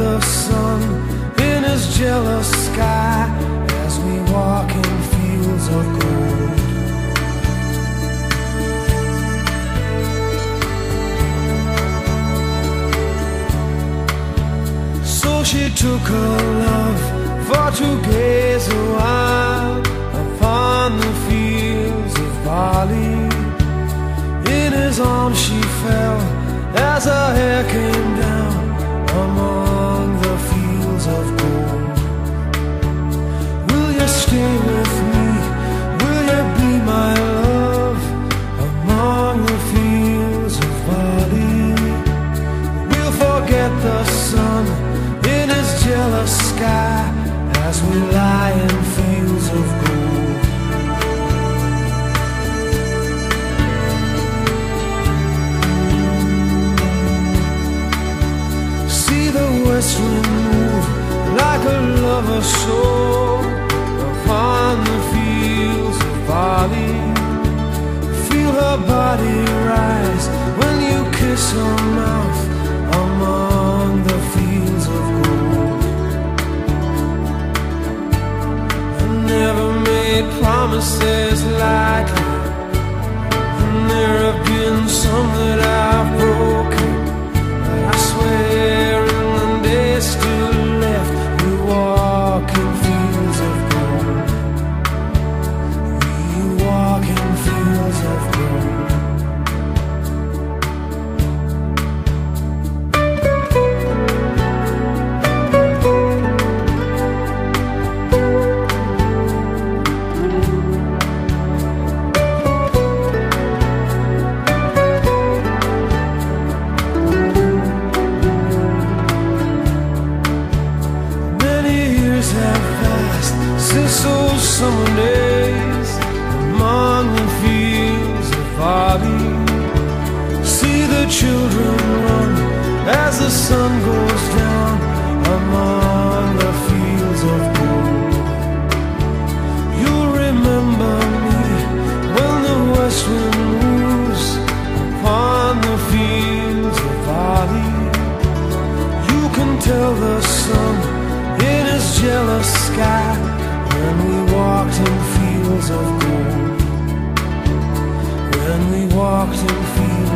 the sun in his jealous sky as we walk in fields of gold. So she took her love for to gaze a soul upon the fields of. Feel her body rise when you kiss her mouth among the fields of gold. I never made promises lightly, have passed since those summer days among the fields of barley. See the children run as the sun goes down among the fields of gold. You'll remember me when the west wind moves upon the fields of barley. You can tell the sun jealous sky when we walked in fields of gold. When we walked in fields